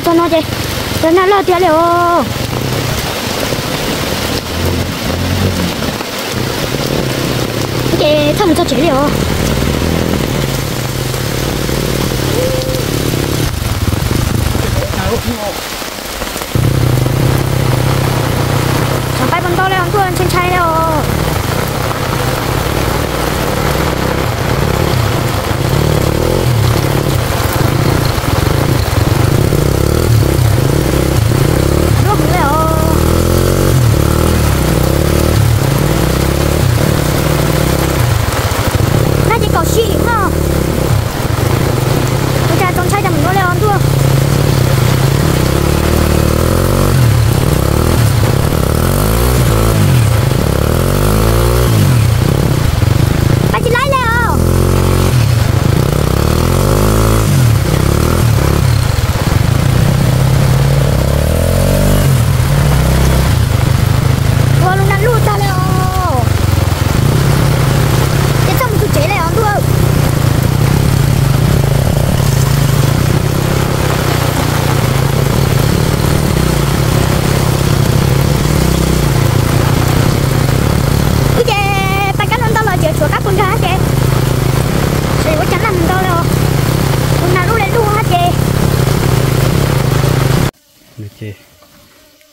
lo cho nó chơi. Cho nó lo chơi liệu cái thằng cho chơi liệu chẳng phải bằng to lên không thua trên chai đâu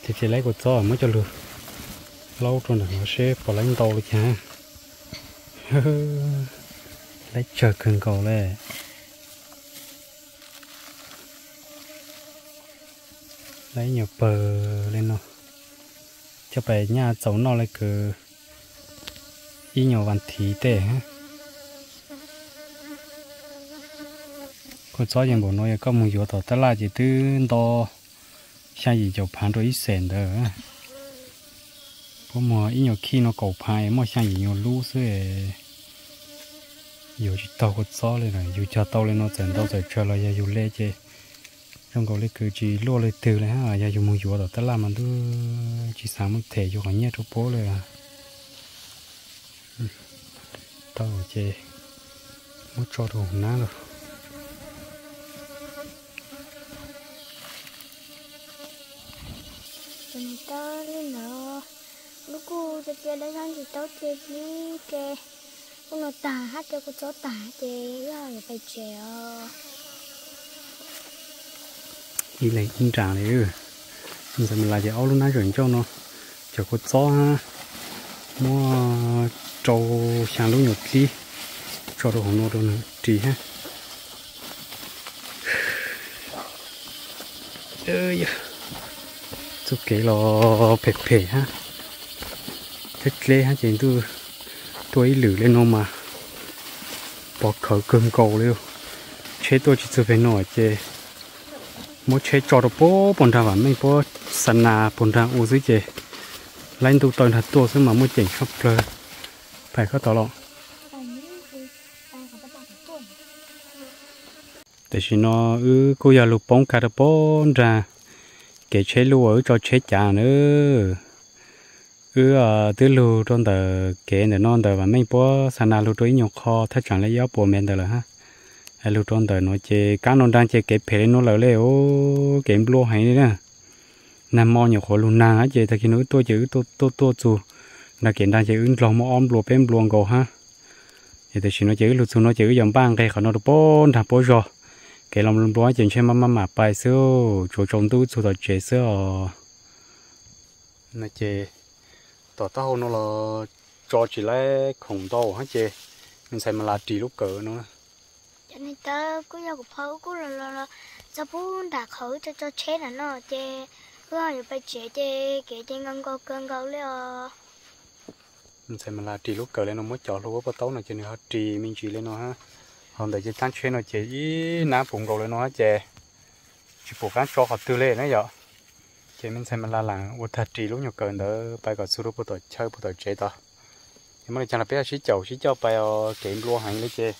thì chị lấy của cho mới cho được lâu rồi nó sẽ bỏ lấy tàu được chả. Lấy chờ cần cầu lên lấy nhiều bờ lên nó cho bé nhà cháu nó lại cứ y nhiều vạn thí tệ ha. Có cho gì bộ nó, có một chỗ tố tất là chỉ tư đó xa gì cho phán rồi ít sền đó có mò ít nhiều khi nó cầu phai mò xa gì nhiều lũ xưa dù cho tàu có gió lên rồi dù cho tàu lên nó sền đâu rồi chờ lại giờ dù lê chê trong cầu lê cứ chỉ lúa lê từ này ha giờ dù mua dù đó tất làm mà tôi chỉ sáng một thể dù có nhét chỗ bố rồi à tàu chê một chỗ đồ ná rồi lúc cho chơi đấy, anh thì tao chơi chứ kê con nó tả hát cho con chó tả chơi rồi phải chơi đi lấy chân trả này ư bây giờ mình lại cho áo luôn nãy rồi cho nó, cho con chó ha. Mua ờ, trâu sang lúc nhột chi cho đồ nó đồ nữa trì ha. Ơi chút cái lò phê phê ha thích lê hả chị? Tôi tôi lử lên nó mà. Bỏ khở cơm cầu liêu chế tôi chỉ chưa phải nổi chế mỗi chế cho được bố bọn thằng bạn mấy bố sân nà bọn thằng u dưới chế lên tụ tôi thật tôi xong mà mỗi chỉnh khắp rồi phải có tỏ lọ tại vì nó ư, cô giờ lục bóng cả được bóng ra. Kể chế lúa ở cho chế chả nữa ư ở từ lúa trong tờ kể để non tờ và mấy bố sân nào lúa tối nhiều kho thắt chọn lấy gió bùa men tờ là ha. Ai lúa trong tờ nó chê cá non đang chế cái phê nó lỡ lê ô kể blue hay nữa, nằm mò nhiều khó luôn na á chế khi nói tôi chữ tôi tôi tôi chú là kiện đang chê ứng lòng mò om blue bên luồng gò ha. Thì tôi chỉ nói chữ lúa xuống nói chữ dòng bang đây khỏi nó được bốn thằng bố rồi cái lòng lúa trên xem mắm mà bài xưa chỗ trồng tu chỗ tờ chê xưa. Nó chê tỏ tao nó là cho chỉ lấy khổng tàu hả chế mình xem mà là chỉ lúc cỡ nữa. Cho nên tớ cứ nhau của pháo cứ là là là cho bố đã khởi cho cho chế là nó chê. Rồi phải chế chê cái chê ngon co cơn gấu liệu mình xem mà là chỉ lúc cỡ lên nó mới chọn lúc bắt tấu nó cho nên họ trì mình chỉ lên nó ha còn để cho tháng chuyên nó chế ý ná phụng cầu lên nó ha chế chỉ phụ cán cho họ tư lệ nữa vậy chế mình xem mà là làng thật trì lúc nhiều cỡ đỡ bài ờ, gọi suru bắt đầu chơi bắt đầu chế đó. nhưng mà chẳng là biết xí chậu xí chậu bài cái lúa hành lấy chế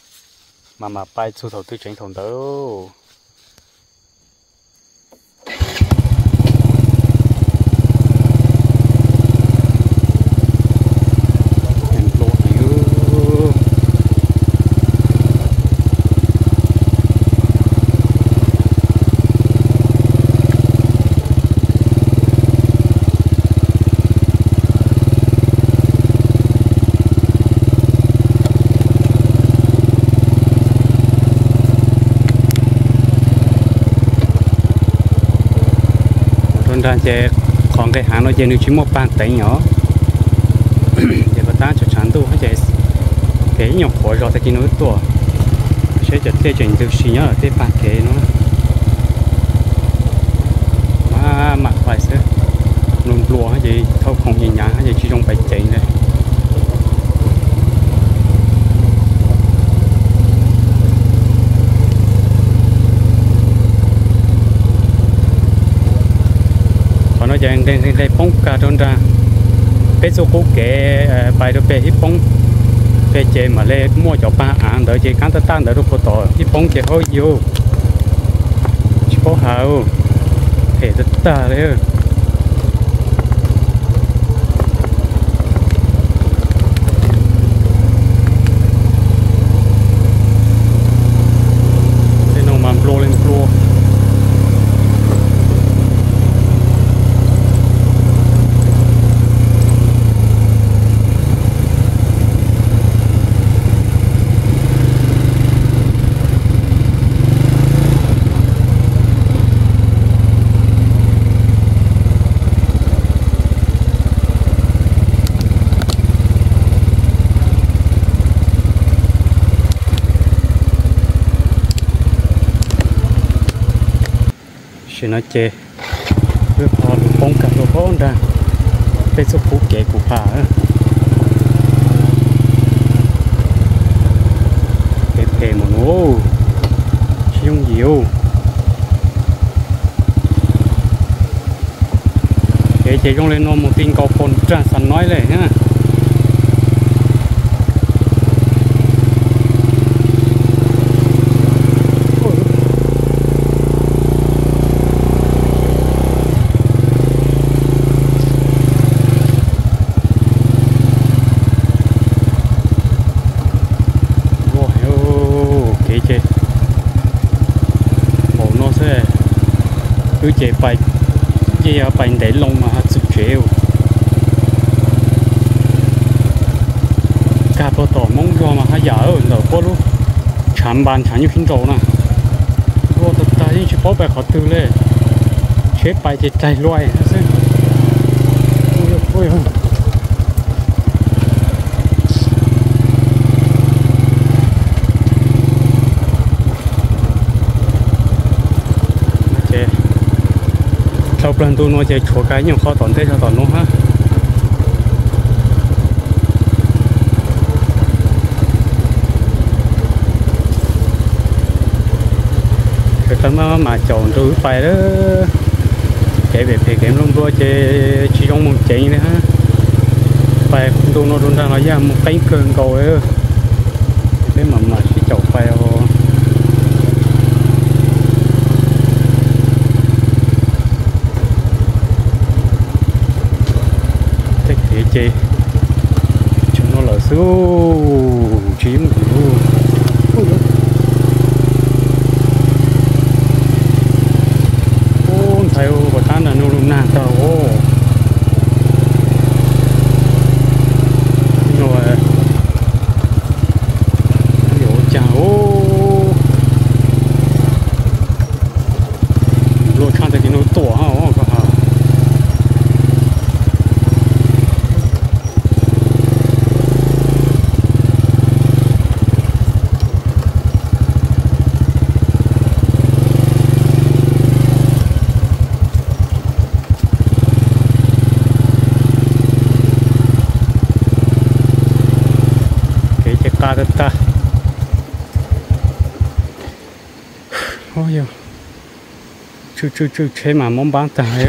mà mà bài su thầu tư chính thầu đó Em lúa hành ư nên ra chế còn cái hàng nó chế nếu chỉ một bàn tay nhỏ. Để có ta cho chán tu, hay chế cái nhỏ khỏi rồi thì nó to sẽ cho tê chuyện được xí nhớ tê bàn kế nó. Mà mặt phải sẽ luôn lùa hay gì, thâu không nhìn nhá hay gì, chỉ trong bài chạy này. Nó chẳng đang đang đang bóng cả trong ra. Bé số cố kể ờ, bài đó bé hít bóng bé chơi mà lê, mua cho ba à, ăn đỡ chơi cán tan đỡ đâu có tỏ hít bóng chơi hơi nhiều chỉ có hào. Thể ta đấy Thế nào mà blow lên blow xin nói chê. Với họ được bóng cả đồ bóng ra. Bên số phú kẻ của phà kẻ kệ một ngô chung diệu kệ chế trong lên nó một tin có con tràn sẵn nói lên ha. Cứ chế bay chế ở bay để lông mà sụp chéo cả bộ tổ mong cho mà hay ở nó có lúc chán bàn chán như phim trâu nè vô thật ta chỉ bỏ bài khó từ lên chế bay chế chạy loài xem ôi ôi ôi chế sau lần tôi nó chạy chỗ cái nhiều khó tổn thế cho tổn luôn ha cái tấm mà mà chọn tôi phải đó. Chạy về phía kém luôn, tôi chạy chỉ trong một chạy nữa ha phải, tôi nó đun ra nó ra một cánh cường cầu ấy thế mà mà chỉ chậu phải thế chị chúng nó là số chiếm kiểu ô thầy ô bà ta là nô lùm nà tàu chú chú chế mà mong bán tài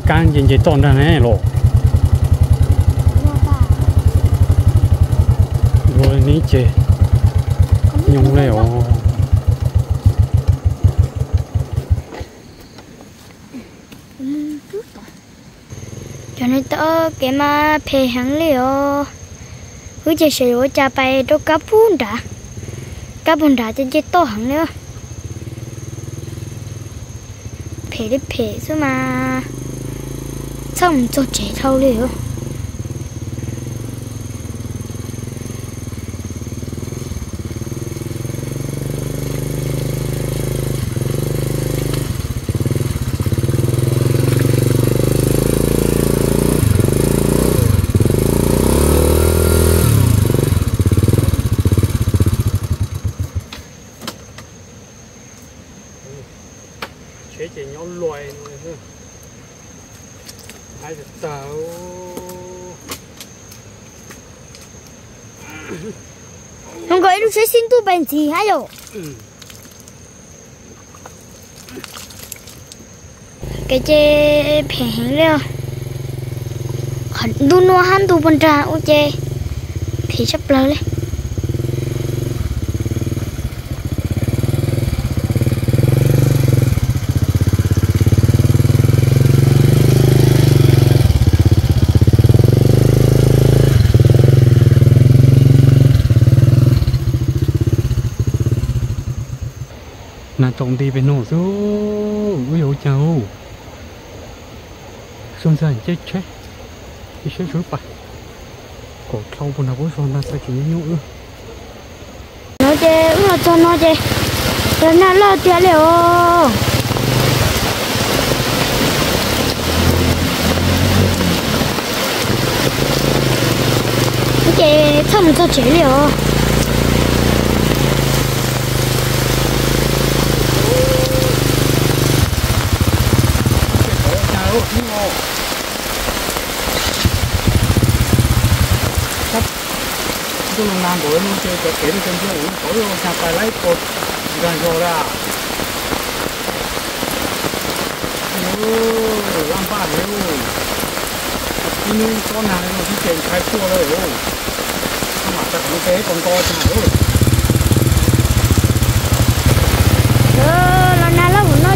cái lấy gì chị chị tòn ra này lúa rồi, ní chị nhung lên ô cho nên tớ cái mà phê hắn liều. Cứ chỉ sử dụng cha bay đâu cá bún đã cá bún đã trên chơi to hẳn nữa. Phê đi phê chứ mà xong cho chế thâu liều chế chị nhau loài rồi hả ai được tao không có lúc sẽ xin tu bệnh gì hay rồi cái chế phê hắn liều khẩn đu nua han tu bên ra ô chế thì sắp lơ lên nà trồng đi về nổ số ui dồi, chào. Xuân dần chết chết. Chết chết chút phải. Cổ thâu bùn nào cũng xoan ra sẽ chỉ nhũ ư nó chế ư là cho nó chế rồi nó lo tiền liệu cái chế cho chế liệu chào nhưng mà sắp tôi làm làm rồi nó chơi cái kể đi chân chưa uống tối rồi sao phải lấy cột gần rồi ra. Ôi làm ba đấy ô nhưng con này nó chỉ tiền khai xua rồi. Ô mà chắc nó kế con co chả lần nào là nó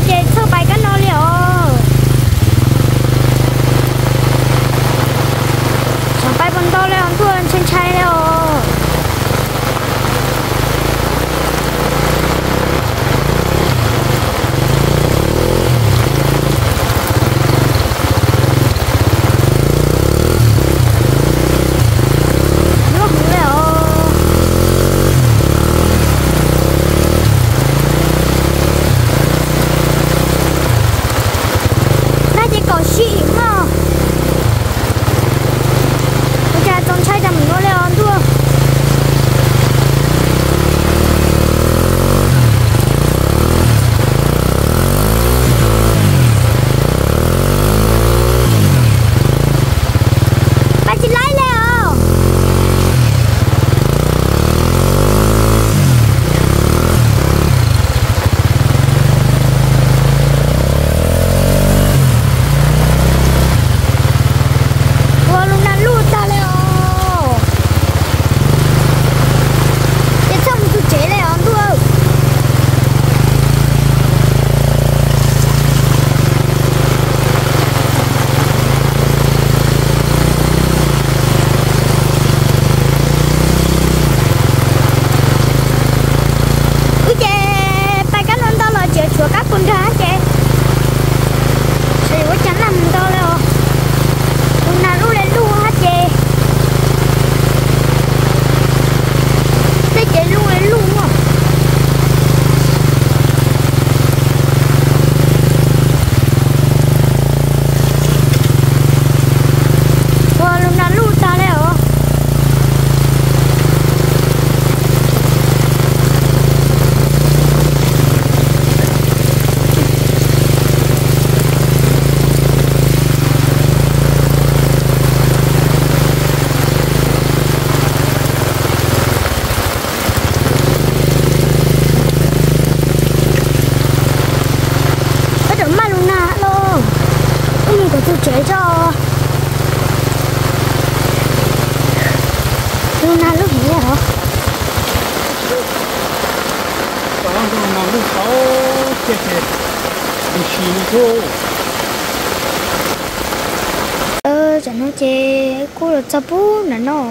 nói cô là cho bố nè nó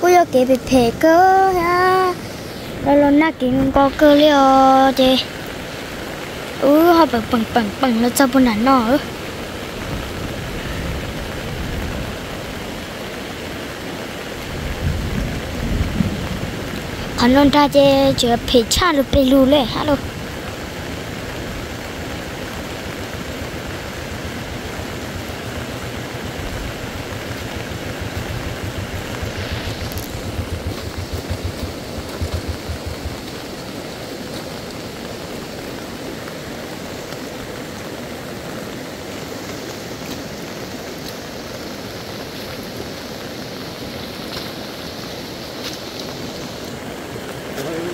cô yêu kể bị phê cơ ha rồi lo na kiện có cơ liệu chê ừ họ bằng bằng bằng bằng là cho bố nè nó còn non ra chê chưa phê cha được phê lù lệ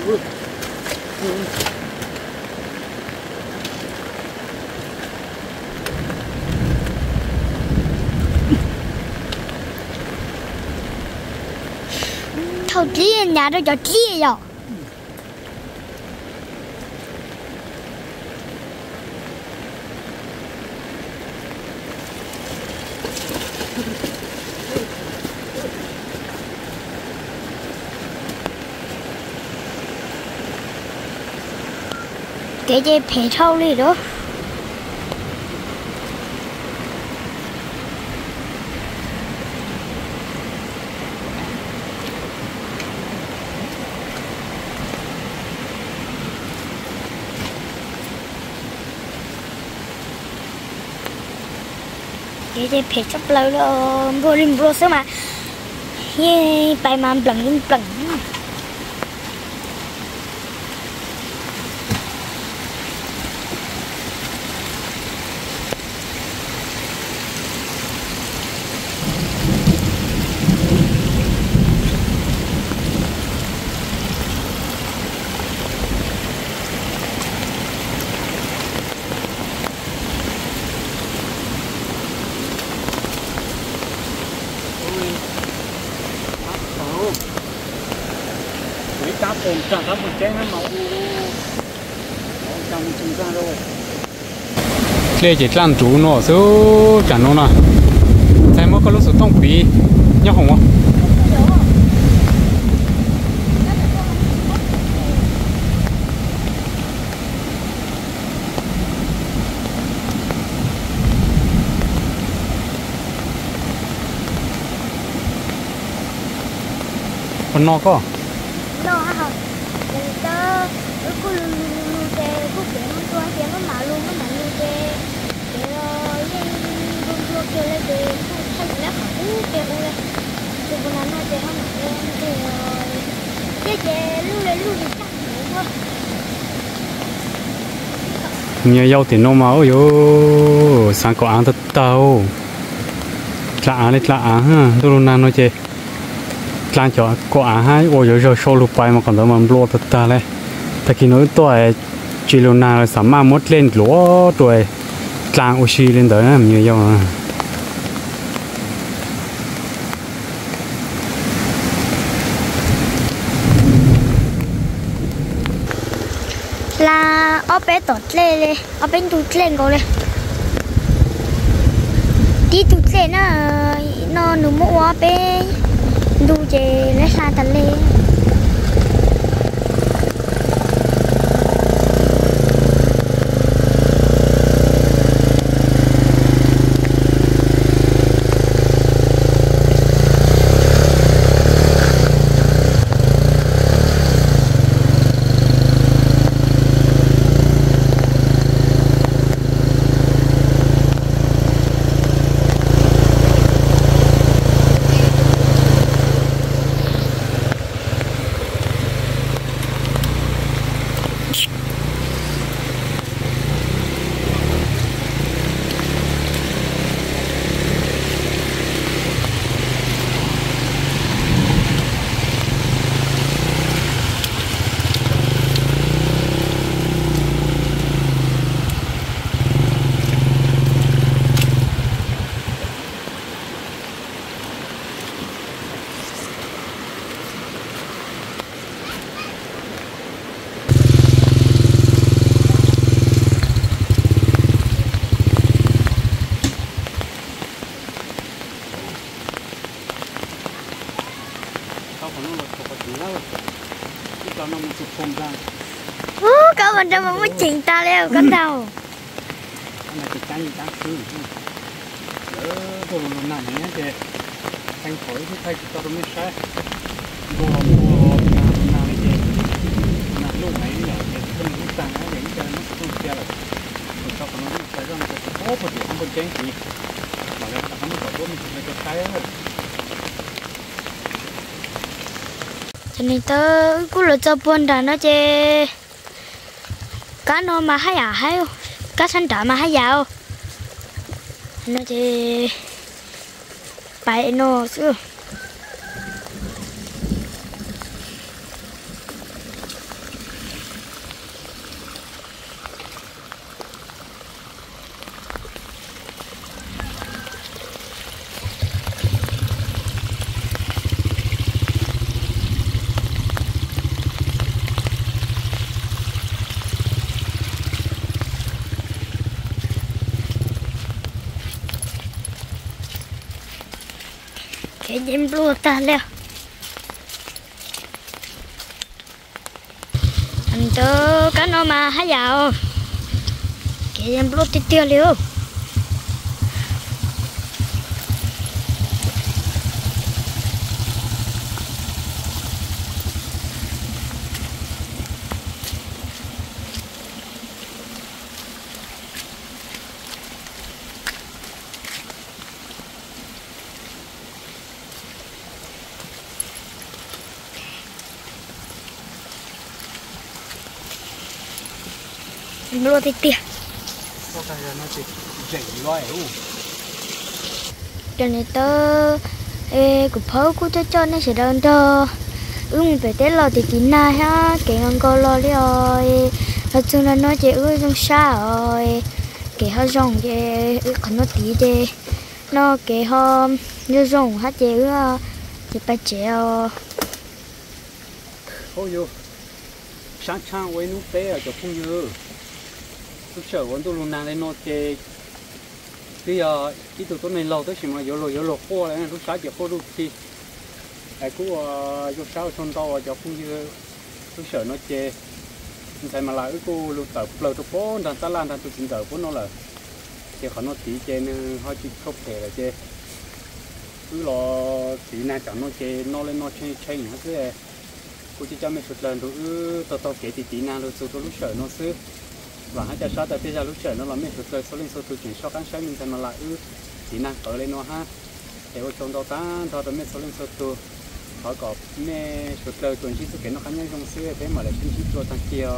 hello thầu chia nhà đó cho chia rồi cái gì phải đó cái gì phải chấp lâu đó vô linh vô số mà ye bài mà bẩn linh cá ôm trả cá một chén nó màu trong chúng ta rồi. Đây chỉ làm chủ nó số chẳng nó nè thấy mất có lúc số thông phí, nhớ không không còn nó có nó hả người ta cứ lu lu lu lu tê cứ kiếm một tua kiếm một mã lu một mã lu tê để rồi nhưng luôn luôn kêu là kêu từ bữa nay không chắc quá nhiều dâu thì nó máu yo sáng có ăn thật tao. Lạ ăn đấy lạ ăn ha, tôi luôn ăn nói chơi lạ cho có ăn hai, ôi giờ giờ sâu lụp bài mà còn đó mà lo thật ta đấy tại khi nói tôi chỉ luôn nào sắm mà mất lên lúa rồi. Ô oxy lên đó nhiều dâu à là ở bé tọt lê lê. Ở bên tụt lên cầu lê đi tụt lên nó nó nụ mũ ở bên. Đu chè lấy xa tạt lên chuyện đâu? Anh này cái cái cái thứ ở đồ luôn nào nhé kìa Thanh khối thì thay cho tôi mới sai đồ đồ nào nặng cái gì nào lúc này là cái không lúc tăng á những cái nó không kia là rồi sau nó phải ra cái khó một điều không có chén gì mà cái không có có mình phải cái cái á cho nên tớ cũng là cho buồn đàn đó chê nó mà hay à hay cá săn trả mà hay giàu nó thì bài nó chứ. Cái đêm lúa ta anh tớ cá nó mà hay giàu cái em lúa tiêu tiêu liu. Lúa nó loài u cho nên tớ ê của phớ của cho cho nó sẽ đơn tớ ư mình phải tết lo thì tí na ha cái ngon co lo đi rồi. Thật sự là nó chỉ ư trong xa rồi. Cái họ rong cái ư còn nó tí thế nó cái họ như rong hát chế ư chỉ phải chế ờ Ôi yo, sáng sáng với nút bé ở chỗ không như, lúc sợ vẫn tôi luôn nàng lên nó chơi, bây giờ cái tụi tôi này lâu tới xem mà giờ rồi giờ rồi khô lại lúc sáng giờ khô lúc thì, ờ, ai cũng lúc sáng xong to ở chỗ không như, lúc chở nó chê thầy mà lại cô lúc tập lâu tôi phố đàn ta lan đàn tôi chỉnh tập phố nó là, chê khó nó tí chê nên họ chỉ không thể là chê cứ lo tí này chẳng nó chê nó lên nó chê chê nữa thế. Cô chỉ cho mình sụt lần rồi tao tao kể thì tí nào rồi tôi lúc chở nó xứ và hai cha sát tại bây giờ lúc trời nó là mình sụt lời số lên số từ chuyển số cán sáng mình thành mà lại ư tí năng ở lên nó ha. Để ở chồng đó ta thọ tao mình số lên số từ họ có mẹ sụt lời tuần chỉ số kể nó khác nhau trong xưa thế mà lại chính chỉ cho thằng kia.